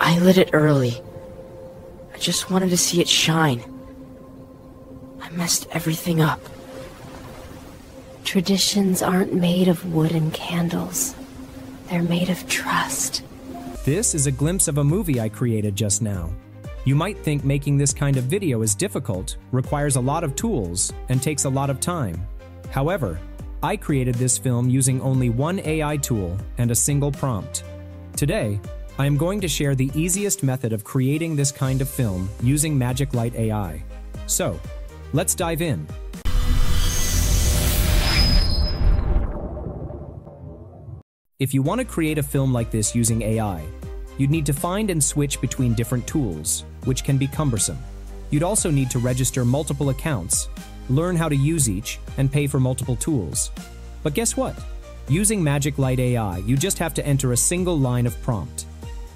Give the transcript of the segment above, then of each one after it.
I lit it early. I just wanted to see it shine. I messed everything up. Traditions aren't made of wooden candles. They're made of trust. This is a glimpse of a movie I created just now. You might think making this kind of video is difficult, requires a lot of tools, and takes a lot of time. However, I created this film using only one AI tool and a single prompt. Today, I am going to share the easiest method of creating this kind of film using Magic Light AI. So, let's dive in. If you want to create a film like this using AI, you'd need to find and switch between different tools, which can be cumbersome. You'd also need to register multiple accounts, learn how to use each, and pay for multiple tools. But guess what? Using Magic Light AI, you just have to enter a single line of prompt.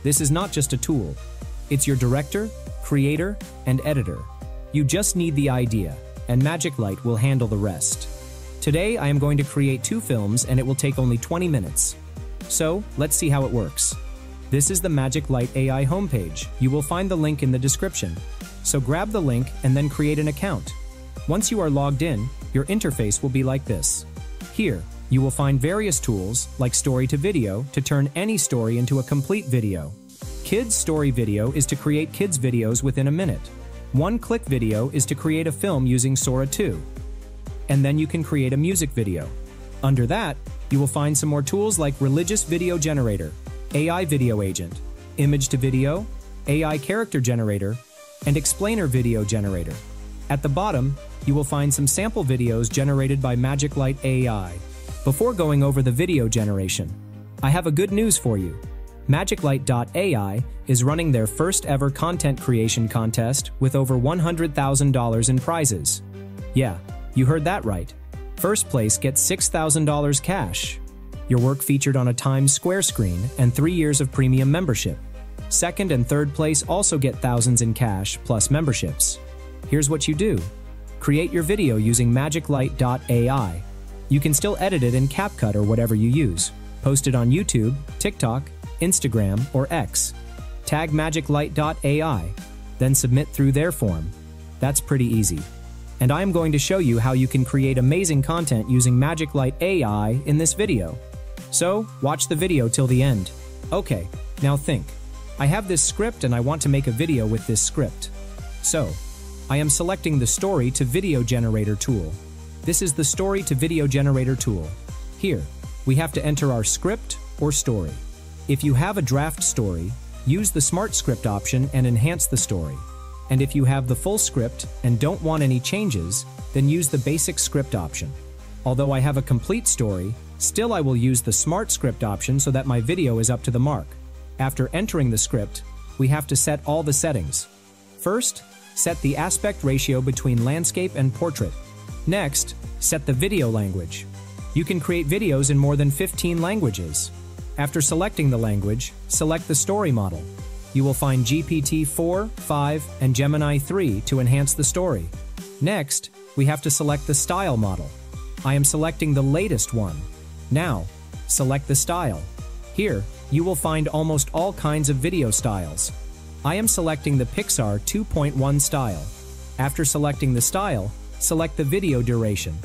This is not just a tool. It's your director, creator, and editor. You just need the idea, and Magic Light will handle the rest. Today, I am going to create two films and it will take only 20 minutes. So, let's see how it works. This is the Magic Light AI homepage. You will find the link in the description. So grab the link and then create an account. Once you are logged in, your interface will be like this. Here, you will find various tools, like Story to Video, to turn any story into a complete video. Kids Story Video is to create kids videos within a minute. One Click Video is to create a film using Sora 2. And then you can create a music video. Under that, you will find some more tools like Religious Video Generator, AI Video Agent, Image to Video, AI Character Generator, and Explainer Video Generator. At the bottom, you will find some sample videos generated by Magic Light AI. Before going over the video generation, I have a good news for you. MagicLight.ai is running their first ever content creation contest with over $100,000 in prizes. Yeah, you heard that right. First place gets $6,000 cash. Your work featured on a Times Square screen and three years of premium membership. Second and third place also get thousands in cash plus memberships. Here's what you do. Create your video using magiclight.ai. You can still edit it in CapCut or whatever you use. Post it on YouTube, TikTok, Instagram, or X. Tag magiclight.ai, then submit through their form. That's pretty easy. And I am going to show you how you can create amazing content using Magic Light AI in this video. So, watch the video till the end. Okay, now think. I have this script and I want to make a video with this script. So, I am selecting the Story to Video Generator tool. This is the Story to Video Generator tool. Here, we have to enter our script or story. If you have a draft story, use the Smart Script option and enhance the story. And if you have the full script and don't want any changes, then use the basic script option. Although I have a complete story, still I will use the smart script option so that my video is up to the mark. After entering the script, we have to set all the settings. First, set the aspect ratio between landscape and portrait. Next, set the video language. You can create videos in more than 15 languages. After selecting the language, select the story model. You will find GPT-4, 5, and Gemini 3 to enhance the story. Next, we have to select the style model. I am selecting the latest one. Now, select the style. Here, you will find almost all kinds of video styles. I am selecting the Pixar 2.1 style. After selecting the style, select the video duration.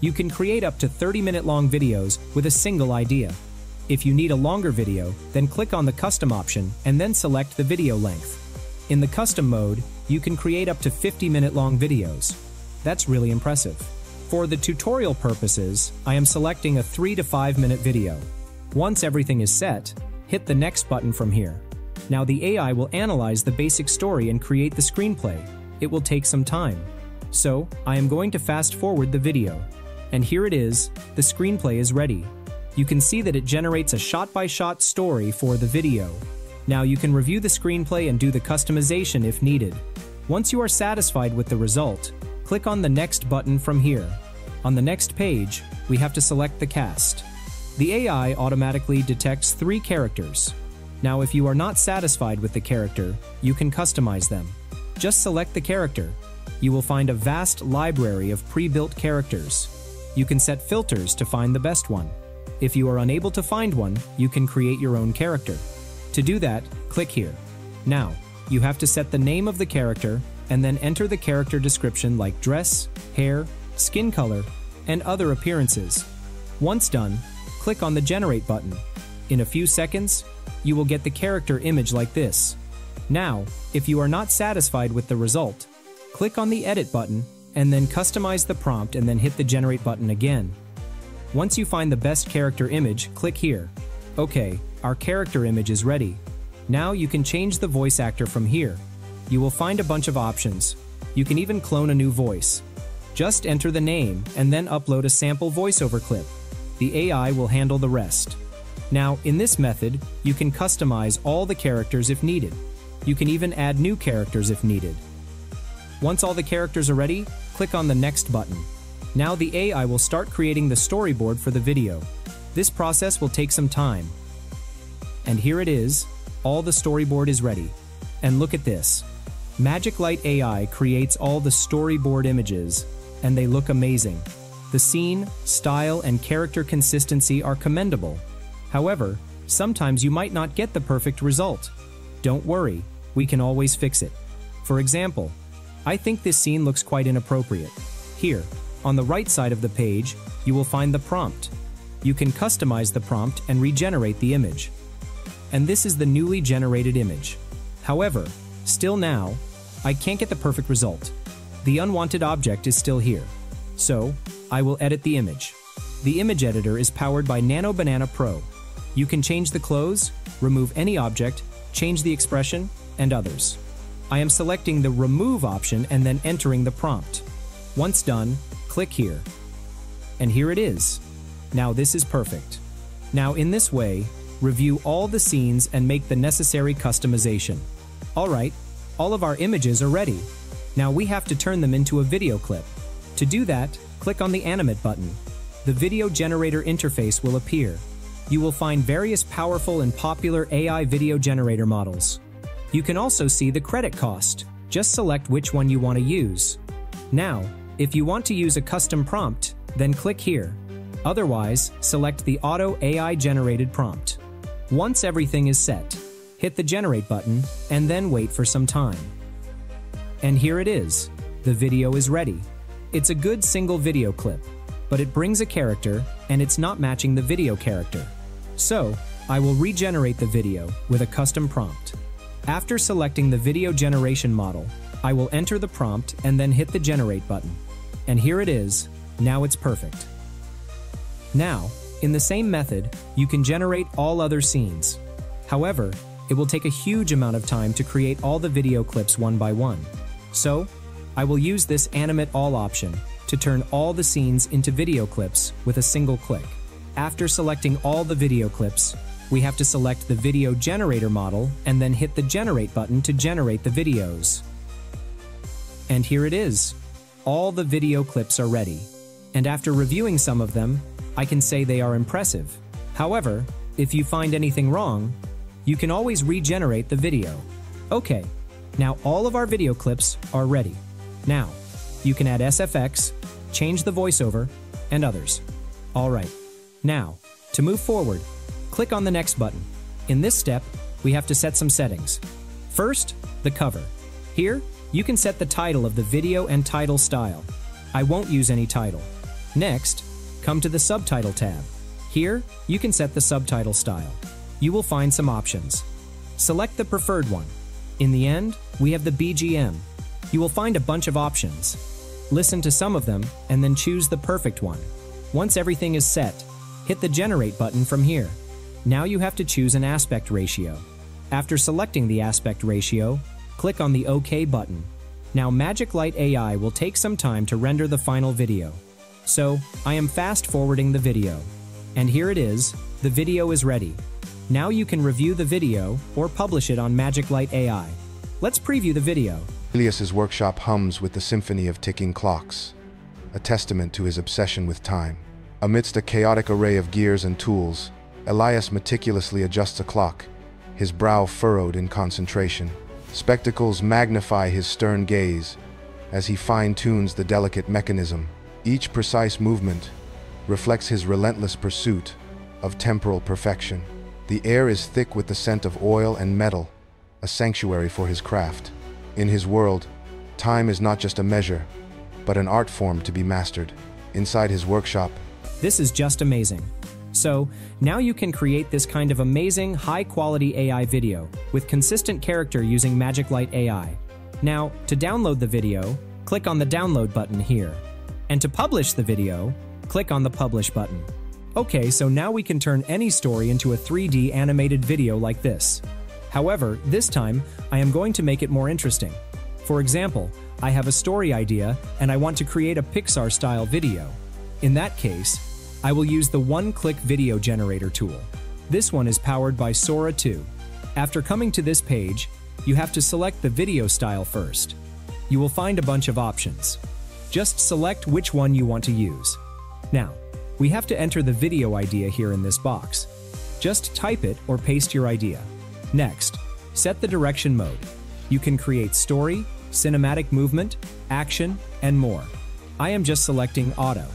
You can create up to 30 minute long videos with a single idea. If you need a longer video, then click on the custom option and then select the video length. In the custom mode, you can create up to 50 minute long videos. That's really impressive. For the tutorial purposes, I am selecting a 3 to 5 minute video. Once everything is set, hit the next button from here. Now the AI will analyze the basic story and create the screenplay. It will take some time. So, I am going to fast forward the video. And here it is, the screenplay is ready you can see that it generates a shot-by-shot -shot story for the video. Now you can review the screenplay and do the customization if needed. Once you are satisfied with the result, click on the Next button from here. On the next page, we have to select the cast. The AI automatically detects three characters. Now if you are not satisfied with the character, you can customize them. Just select the character. You will find a vast library of pre-built characters. You can set filters to find the best one. If you are unable to find one, you can create your own character. To do that, click here. Now, you have to set the name of the character and then enter the character description like dress, hair, skin color, and other appearances. Once done, click on the Generate button. In a few seconds, you will get the character image like this. Now, if you are not satisfied with the result, click on the Edit button and then customize the prompt and then hit the Generate button again. Once you find the best character image, click here. Okay, our character image is ready. Now you can change the voice actor from here. You will find a bunch of options. You can even clone a new voice. Just enter the name and then upload a sample voiceover clip. The AI will handle the rest. Now, in this method, you can customize all the characters if needed. You can even add new characters if needed. Once all the characters are ready, click on the Next button. Now the AI will start creating the storyboard for the video. This process will take some time. And here it is, all the storyboard is ready. And look at this. Magic Light AI creates all the storyboard images, and they look amazing. The scene, style, and character consistency are commendable. However, sometimes you might not get the perfect result. Don't worry, we can always fix it. For example, I think this scene looks quite inappropriate. Here, on the right side of the page, you will find the prompt. You can customize the prompt and regenerate the image. And this is the newly generated image. However, still now, I can't get the perfect result. The unwanted object is still here. So, I will edit the image. The image editor is powered by Nano Banana Pro. You can change the clothes, remove any object, change the expression, and others. I am selecting the Remove option and then entering the prompt. Once done, click here. And here it is. Now this is perfect. Now in this way, review all the scenes and make the necessary customization. Alright, all of our images are ready. Now we have to turn them into a video clip. To do that, click on the Animate button. The video generator interface will appear. You will find various powerful and popular AI video generator models. You can also see the credit cost. Just select which one you want to use. Now, if you want to use a custom prompt, then click here. Otherwise, select the Auto AI generated prompt. Once everything is set, hit the Generate button and then wait for some time. And here it is. The video is ready. It's a good single video clip, but it brings a character and it's not matching the video character. So, I will regenerate the video with a custom prompt. After selecting the video generation model, I will enter the prompt and then hit the generate button. And here it is, now it's perfect. Now, in the same method, you can generate all other scenes. However, it will take a huge amount of time to create all the video clips one by one. So, I will use this Animate All option to turn all the scenes into video clips with a single click. After selecting all the video clips, we have to select the video generator model and then hit the generate button to generate the videos. And here it is. All the video clips are ready. And after reviewing some of them, I can say they are impressive. However, if you find anything wrong, you can always regenerate the video. Okay, now all of our video clips are ready. Now, you can add SFX, change the voiceover, and others. Alright, now, to move forward, click on the Next button. In this step, we have to set some settings. First, the cover. Here, you can set the title of the video and title style. I won't use any title. Next, come to the Subtitle tab. Here, you can set the subtitle style. You will find some options. Select the preferred one. In the end, we have the BGM. You will find a bunch of options. Listen to some of them and then choose the perfect one. Once everything is set, hit the Generate button from here. Now you have to choose an aspect ratio. After selecting the aspect ratio, click on the OK button. Now Magic Light AI will take some time to render the final video. So, I am fast forwarding the video. And here it is, the video is ready. Now you can review the video or publish it on Magic Light AI. Let's preview the video. Elias's workshop hums with the symphony of ticking clocks, a testament to his obsession with time. Amidst a chaotic array of gears and tools, Elias meticulously adjusts a clock, his brow furrowed in concentration. Spectacles magnify his stern gaze as he fine-tunes the delicate mechanism. Each precise movement reflects his relentless pursuit of temporal perfection. The air is thick with the scent of oil and metal a sanctuary for his craft. In his world, time is not just a measure, but an art form to be mastered. Inside his workshop, This is just amazing. So, now you can create this kind of amazing, high-quality AI video with consistent character using Magic Light AI. Now, to download the video, click on the download button here. And to publish the video, click on the publish button. Okay, so now we can turn any story into a 3D animated video like this. However, this time, I am going to make it more interesting. For example, I have a story idea and I want to create a Pixar-style video. In that case, I will use the one-click video generator tool. This one is powered by Sora 2. After coming to this page, you have to select the video style first. You will find a bunch of options. Just select which one you want to use. Now, we have to enter the video idea here in this box. Just type it or paste your idea. Next, set the direction mode. You can create story, cinematic movement, action, and more. I am just selecting auto.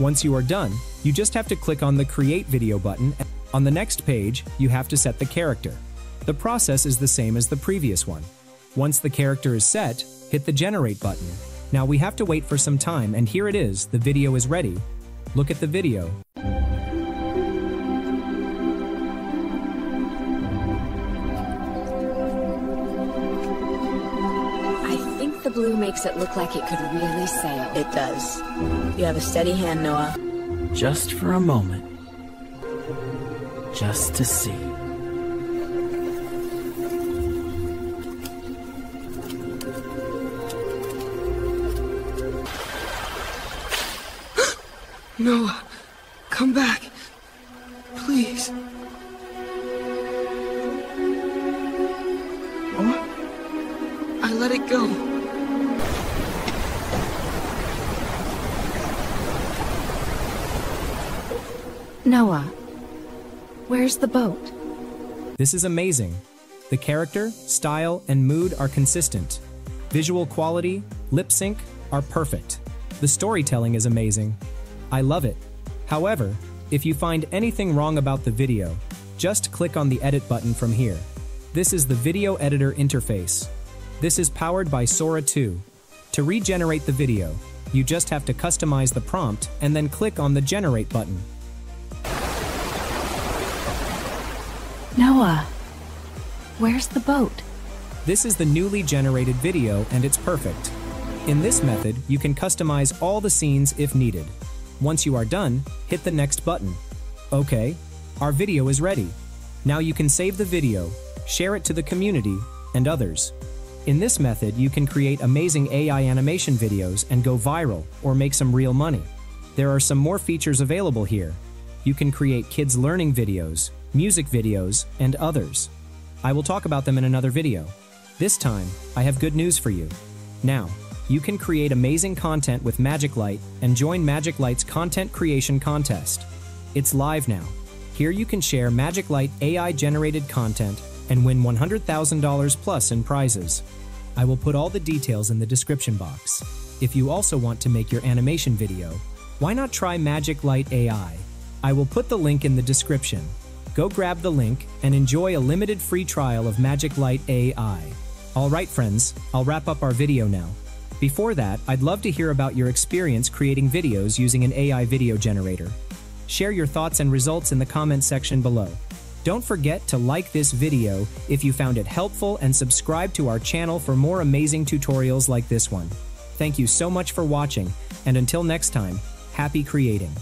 Once you are done, you just have to click on the Create Video button. On the next page, you have to set the character. The process is the same as the previous one. Once the character is set, hit the Generate button. Now we have to wait for some time, and here it is, the video is ready. Look at the video. The blue makes it look like it could really sail. It does. You have a steady hand, Noah. Just for a moment. Just to see. Noah, come back. Please. Oh, I let it go. Noah, where's the boat? This is amazing. The character, style, and mood are consistent. Visual quality, lip sync are perfect. The storytelling is amazing. I love it. However, if you find anything wrong about the video, just click on the edit button from here. This is the video editor interface. This is powered by Sora 2. To regenerate the video, you just have to customize the prompt and then click on the generate button. Noah, where's the boat? This is the newly generated video and it's perfect. In this method, you can customize all the scenes if needed. Once you are done, hit the next button. Okay, our video is ready. Now you can save the video, share it to the community, and others. In this method, you can create amazing AI animation videos and go viral or make some real money. There are some more features available here. You can create kids learning videos, music videos, and others. I will talk about them in another video. This time, I have good news for you. Now, you can create amazing content with Magic Light and join Magic Light's content creation contest. It's live now. Here you can share Magic Light AI generated content and win $100,000 plus in prizes. I will put all the details in the description box. If you also want to make your animation video, why not try Magic Light AI? I will put the link in the description. Go grab the link and enjoy a limited free trial of Magic Light AI. Alright, friends, I'll wrap up our video now. Before that, I'd love to hear about your experience creating videos using an AI video generator. Share your thoughts and results in the comment section below. Don't forget to like this video if you found it helpful and subscribe to our channel for more amazing tutorials like this one. Thank you so much for watching, and until next time, happy creating.